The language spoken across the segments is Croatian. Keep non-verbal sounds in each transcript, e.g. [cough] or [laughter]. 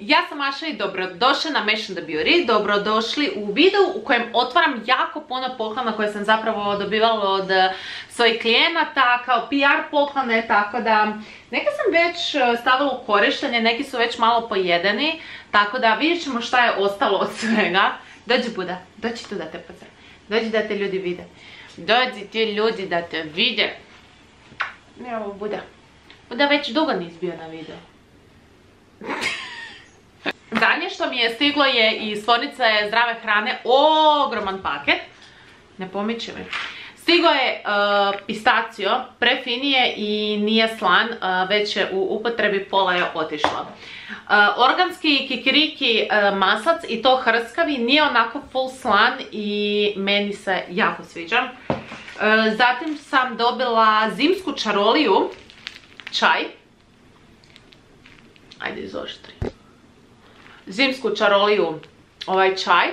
ja sam Maša i dobrodošli na Mission the Beauty, dobrodošli u video u kojem otvaram jako puno poklona koje sam zapravo dobivala od eh, svojih klijenata kao PR poklone, tako da neke sam već eh, stavila u korištenje, neki su već malo pojedeni, tako da vidjet ćemo šta je ostalo od svega. Dođi Buda, dođi tu da te pozdravim, dođi da te ljudi vide, dođi ti ljudi da te vide. Evo Buda, Buda već dugo nisi bio na videu. [laughs] Zadnje što mi je stiglo je iz tvornice zdrave hrane ogroman paket. Ne pomiče mi. Stigo je uh, pistacio, prefinije i nije slan, uh, već je u upotrebi pola je otišlo. Uh, organski kikiriki maslac i to hrskavi, nije onako full slan i meni se jako sviđa. Zatim sam dobila zimsku čaroliju, čaj. Ajde izoštri zimsku čaroliju ovaj čaj.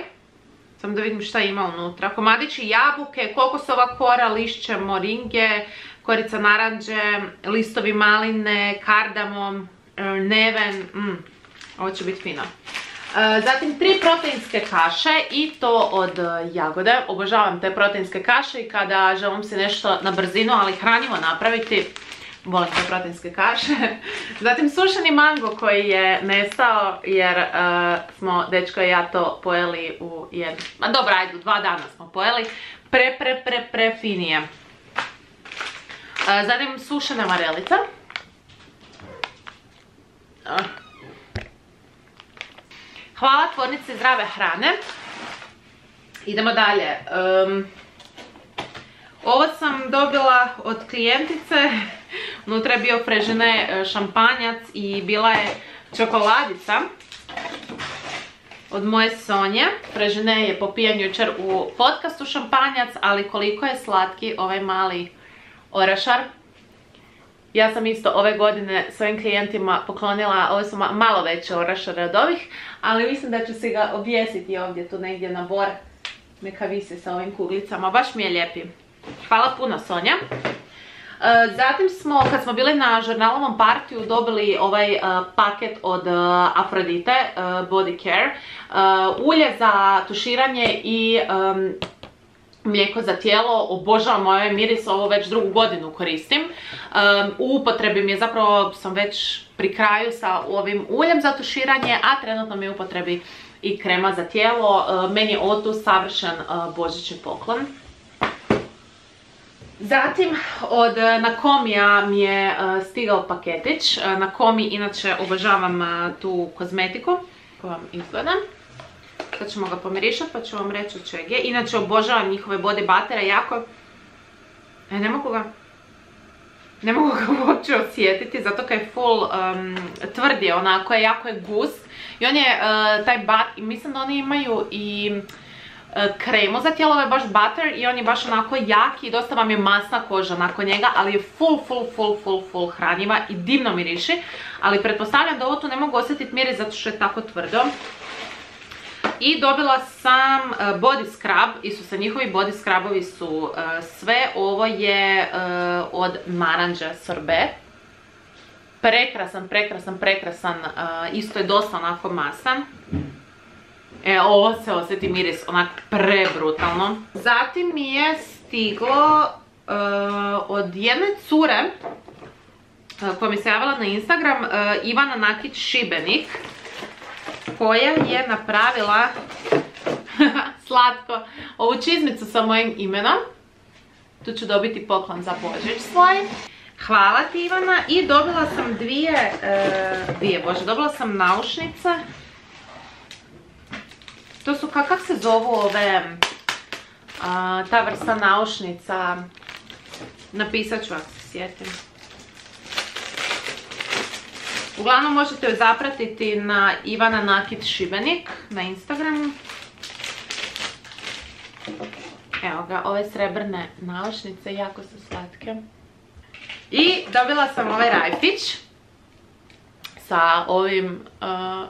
Samo da vidim šta ima unutra. Komadići jabuke, kokosova kora, lišće moringe, korica naranđe, listovi maline, kardamom, e, neven. Mm, ovo će biti fino. E, zatim tri proteinske kaše i to od jagode. Obožavam te proteinske kaše i kada želim se nešto na brzinu, ali hranjivo napraviti, volim te proteinske kaše. [laughs] Zatim sušeni mango koji je nestao jer e, smo dečko i ja to pojeli u jednu, ma dobro ajde, dva dana smo pojeli. Pre, pre, pre, pre finije. E, zatim sušena marelica. Hvala tvornici zdrave hrane. Idemo dalje. Ovo sam dobila od klijentice, unutra je bio frežene e, šampanjac i bila je čokoladica od moje Sonje. Frežene je popijan jučer u podcastu šampanjac, ali koliko je slatki ovaj mali orašar. Ja sam isto ove godine svojim klijentima poklonila, ove su malo veće orašare od ovih, ali mislim da ću se ga objesiti ovdje tu negdje na bor. Neka visi sa ovim kuglicama, baš mi je lijepi. Hvala puno Sonja. E, zatim smo, kad smo bili na žurnalovom partiju, dobili ovaj e, paket od e, Afrodite Body Care. Ulje za tuširanje i mlijeko za tijelo, obožavam ovaj miris, ovo već drugu godinu koristim. U upotrebi mi je zapravo, sam već pri kraju sa ovim uljem za tuširanje, a trenutno mi je upotrebi i krema za tijelo. Meni je ovo tu savršen božićni poklon. Zatim od eh, Nakomija mi je eh, stigao paketić. Eh, Nakomi inače obožavam tu kozmetiku koja vam izgleda. Sad ćemo ga pomirišati pa ću vam reći od čeg je. Inače obožavam njihove body butter jako... E, ne mogu ga... Ne mogu ga [laughs] uopće osjetiti zato kad je full tvrd je onako, je jako je gust. I on je taj bat, mislim da oni imaju i E, kremu za tijelo, ovo je baš butter i on je baš onako jaki i dosta vam je masna koža nakon njega, ali je full, full, full, full, full hranjiva i divno miriši, ali pretpostavljam da ovo tu ne mogu osjetiti miris zato što je tako tvrdo. I dobila sam e, body scrub, su se njihovi body scrubovi su e, sve, ovo je od Maranđa sorbet. Prekrasan, prekrasan, prekrasan, isto je dosta onako masan. E, ovo se osjeti miris onak prebrutalno. Zatim mi je stiglo e, od jedne cure uh, koja mi se javila na Instagram, uh, Ivana Nakić Šibenik, koja je napravila [laughs] slatko ovu čizmicu sa mojim imenom. Tu ću dobiti poklon za Božić svoj. Hvala ti Ivana i dobila sam dvije, dvije bože, dobila sam naušnice to su, kakav se zovu ove, ta vrsta naušnica, napisat ću ako se sjetim. Uglavnom možete ju zapratiti na Ivana Nakit Šibenik na Instagramu. Evo ga, ove srebrne naušnice, jako su slatke. I dobila sam ovaj rajfić sa ovim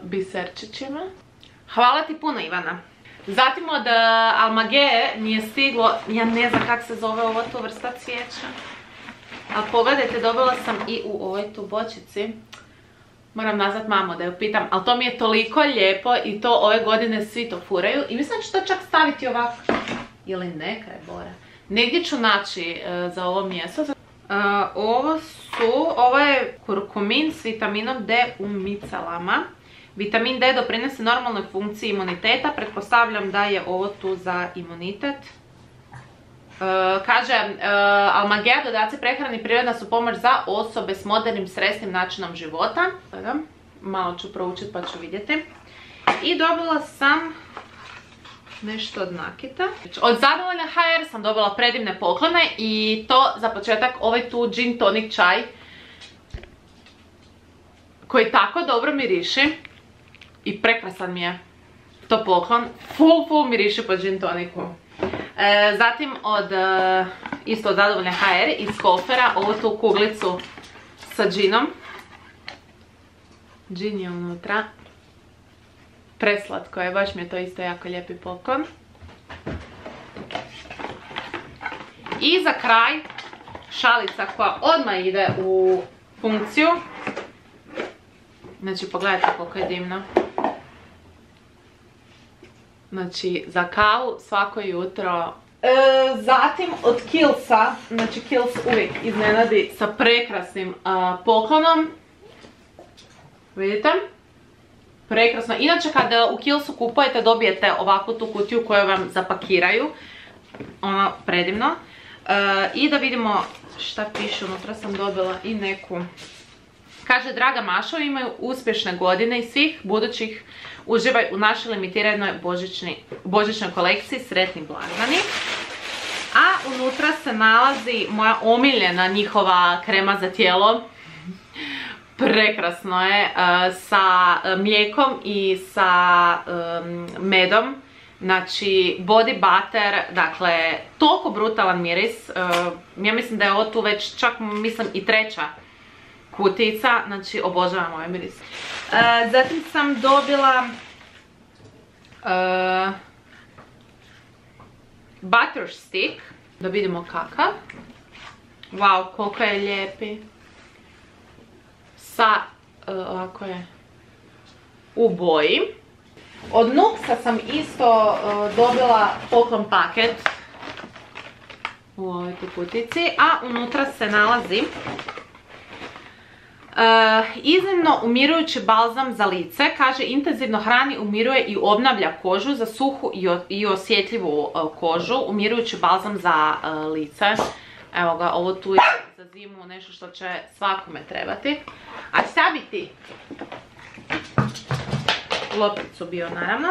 biserčićima. Hvala ti puno Ivana. Zatim od uh, Almage mi je stiglo, ja ne znam kak se zove ova tu vrsta cvijeća. A pogledajte, dobila sam i u ovoj tu bočici Moram nazvat mamu da ju pitam, ali to mi je toliko lijepo i to ove godine svi to furaju. I mislim da ću to čak staviti ovako. Ili neka je bora. Negdje ću naći e, za ovo mjesto. E, ovo su, ovo je kurkumin s vitaminom D u micalama. Vitamin D doprinese normalnoj funkciji imuniteta. Pretpostavljam da je ovo tu za imunitet. Uh, kaže, uh, Almager dodaci prehrani prirodna su pomoć za osobe s modernim sresnim načinom života. Malo ću proučiti pa ću vidjeti. I dobila sam nešto od Nakita. Od zadovoljne HR sam dobila predivne poklone i to za početak ovaj tu gin tonic čaj koji tako dobro miriši i prekrasan mi je to poklon. Full, full miriši po gin toniku. E, zatim od e, isto zadovoljne HR iz kofera ovu tu kuglicu sa džinom. Džin je unutra. Preslatko je, baš mi je to isto jako lijepi poklon. I za kraj šalica koja odmah ide u funkciju. Znači pogledajte koliko je dimno. Znači, za kavu svako jutro. E, zatim od Killsa, znači Kills uvijek iznenadi sa prekrasnim poklonom. Vidite? Prekrasno. Inače, kada u Killsu kupujete, dobijete ovakvu tu kutiju koju vam zapakiraju. Ono, predivno. E, I da vidimo šta piše, unutra sam dobila i neku... Kaže, draga Mašo, imaju uspješne godine i svih budućih Uživaj u našoj limitiranoj božićnoj kolekciji Sretni blagdani. A unutra se nalazi moja omiljena njihova krema za tijelo. Prekrasno je. E, sa mlijekom i sa medom. Znači, body butter, dakle, toliko brutalan miris. E, ja mislim da je ovo tu već čak, mislim, i treća kutica. Znači, obožavam ovaj miris. E, zatim sam dobila e, butter stick. Da vidimo kakav. Wow, koliko je lijepi. Sa, e, ovako je, u boji. Od Nuxa sam isto dobila poklon paket u ovoj kutici, a unutra se nalazi iznimno umirujući balzam za lice, kaže intenzivno hrani, umiruje i obnavlja kožu za suhu i, osjetljivu uh, kožu, umirujući balzam za uh, lice. Evo ga, ovo tu je za zimu nešto što će svakome trebati. A šta bi ti? Lopicu bio naravno.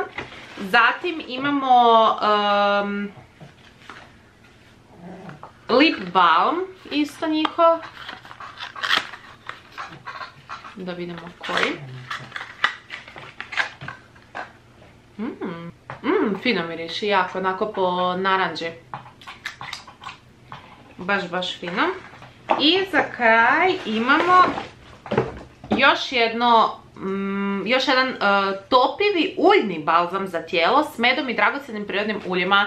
Zatim imamo lip balm, isto njihov da vidimo koji. Mmm, mm, fino miriši, jako, onako po naranđi. Baš, baš fino. I za kraj imamo još jedno, mm, još jedan uh, topivi uljni balzam za tijelo s medom i dragocjenim prirodnim uljima.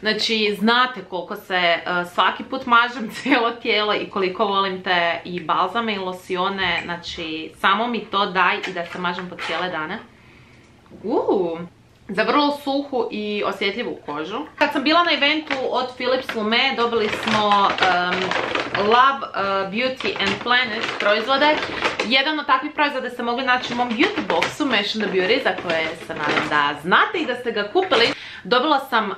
Znači, znate koliko se e, svaki put mažem [laughs] cijelo tijelo i koliko volim te i balzame i losione. Znači, samo mi to daj i da se mažem po cijele dane. Uuu, za vrlo suhu i osjetljivu kožu. Kad sam bila na eventu od Philips Lume dobili smo Love uh, Beauty and Planet proizvode. Jedan od takvih proizvoda ste mogli naći u mom beauty boxu Mesh the Beauty za koje se nadam da znate i da ste ga kupili. Dobila sam uh,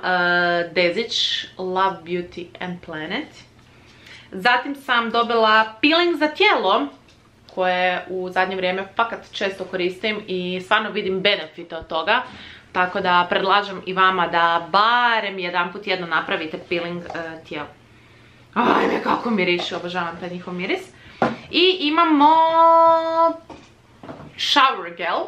Dezić Love Beauty and Planet. Zatim sam dobila peeling za tijelo koje u zadnje vrijeme fakat često koristim i stvarno vidim benefite od toga. Tako da predlažem i vama da barem jedan put jedno napravite peeling uh, tijelo. Ajme kako miriši, obožavam taj njihov miris. I imamo shower gel.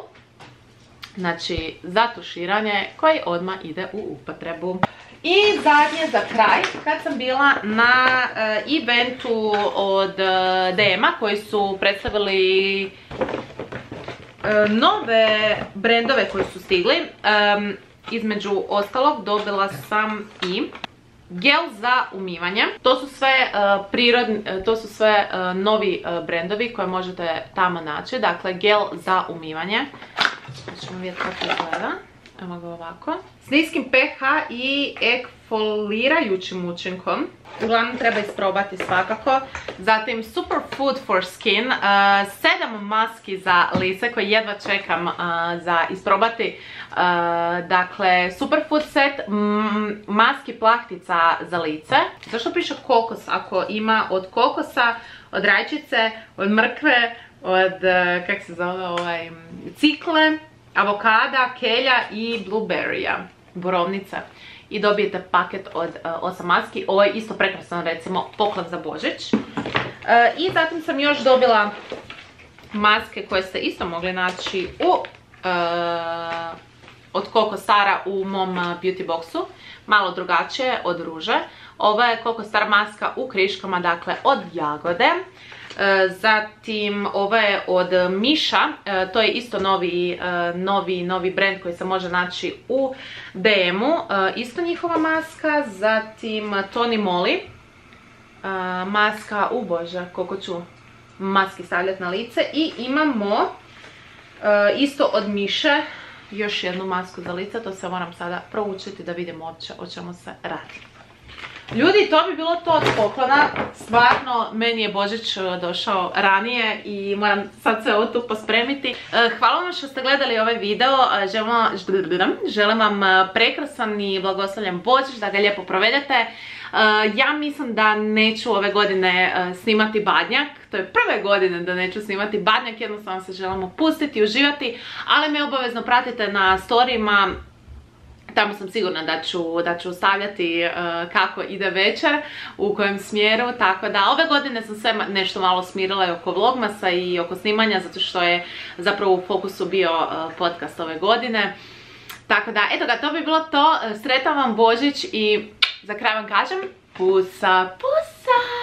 Znači za tuširanje koji odmah ide u upotrebu. I zadnje za kraj, kad sam bila na eh, eventu od uh, DM-a koji su predstavili nove brendove koji su stigli. između ostalog dobila sam i gel za umivanje. To su sve su sve novi brendovi koje možete tamo naći. Dakle, gel za umivanje. Ćemo vidjeti kako izgleda. Evo ga ovako. S niskim pH i ekfolirajućim učinkom. Uglavnom treba isprobati svakako. Zatim Superfood for Skin. Sedam maski za lice koje jedva čekam za isprobati. Uh, dakle, Superfood set maski plahtica za lice. Zašto piše kokos? Ako ima od kokosa, od rajčice, od mrkve, od, kak se zove, ovaj, cikle, avokada, kelja i blueberrya, borovnica. I dobijete paket od 8 maski. Ovo je isto prekrasan recimo poklad za Božić. I zatim sam još dobila maske koje ste isto mogli naći u od Coco Stara u mom beauty boxu. Malo drugačije od ruže. Ova je Coco Star maska u kriškama, dakle od jagode. E, zatim ova je od Miša, e, to je isto novi, e, novi, novi brand koji se može naći u DM-u. Isto njihova maska, zatim Tony Moly. Maska, u bože, koliko ću maski stavljati na lice. I imamo isto od Miše, još jednu masku za lice, to se moram sada proučiti da vidimo uopće o čemu se radi. Ljudi, to bi bilo to od poklona. Stvarno, meni je Božić e, došao ranije i moram sad se ovo tu pospremiti. E, hvala vam što ste gledali ovaj video. E, želim vam prekrasan i blagoslovljen Božić, da ga lijepo provedete. Ja mislim da neću ove godine snimati badnjak. To je prve godine da neću snimati badnjak. Jednostavno se želimo pustiti, uživati. Ali me obavezno pratite na storijima Tamo sam sigurna da ću, da ću stavljati e, kako ide večer, u kojem smjeru, tako da ove godine sam sve nešto malo smirila i oko vlogmasa i oko snimanja, zato što je zapravo u fokusu bio e, podcast ove godine. Tako da, eto ga, to bi bilo to. Sretan vam Božić i za kraj vam kažem, pusa, pusa!